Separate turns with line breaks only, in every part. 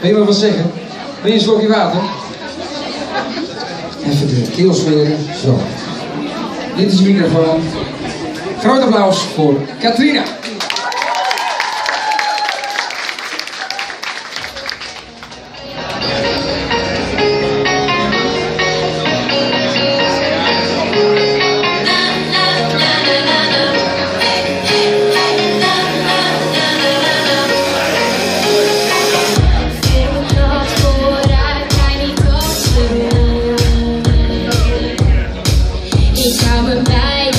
Wil je nog wat zeggen? Wil je een slokje water? Even de keel smeren. Zo. Dit is de microfoon. Groot applaus voor Katrina.
She's probably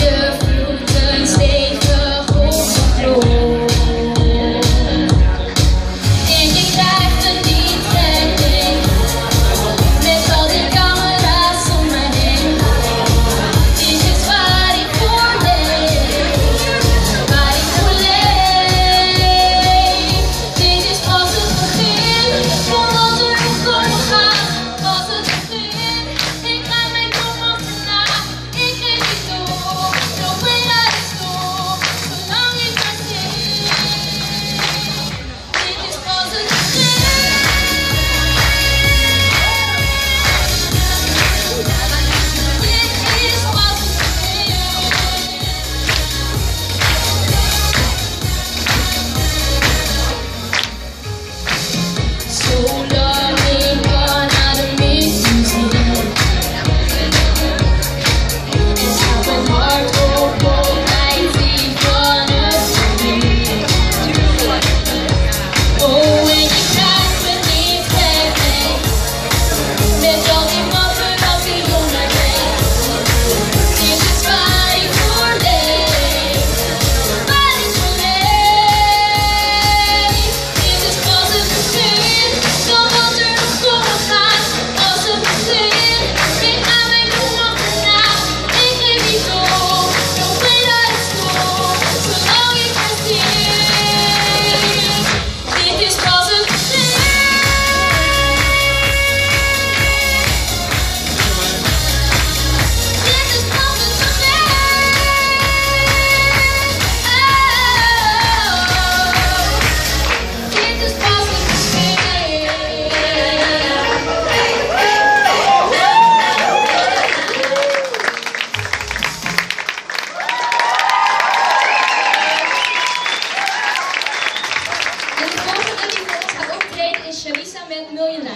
de volgende die voor gaat optreden is Charissa met Million